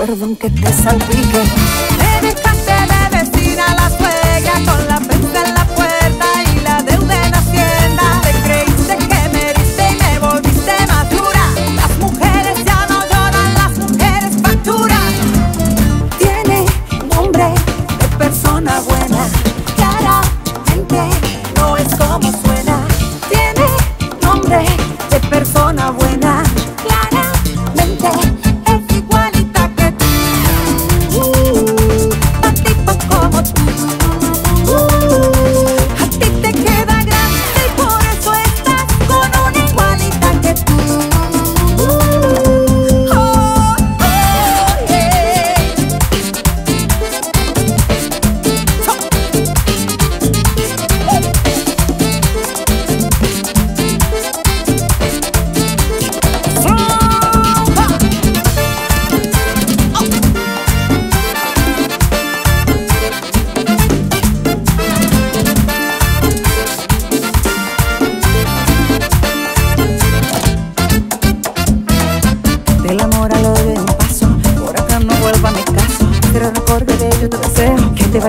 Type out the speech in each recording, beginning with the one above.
perdón que te salpique.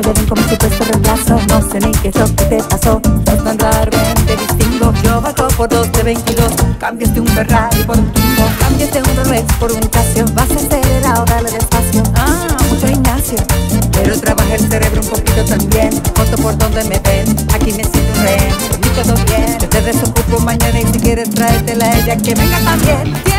Vaya bien como supuesto reemplazo. No sé ni qué es lo que te pasó, estás tan raramente distinto. Yo bajo por dos de 22, cambiaste un Ferrari por un Twingo, cambiaste un Rolex por un Casio. Vas acelerado, dale despacio. Ah, mucho gimnasio, pero trabaja el cerebro un poquito también. Foto por donde me ven, aquí me siento un rehén, por mí todo bien. Yo te desocupo mañana y si quieres tráetela a ella que venga también.